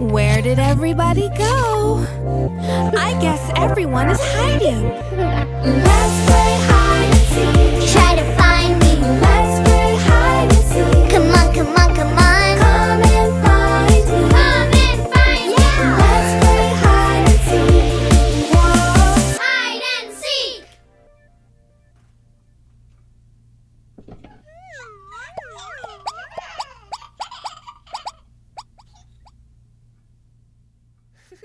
Where did everybody go? I guess everyone is hiding. Let's play hide and seek. Try to find me. Let's play hide and seek. Come on, come on, come on. Come and find me. Come and find me. Yeah. Let's play hide and seek. Whoa. Hide and seek.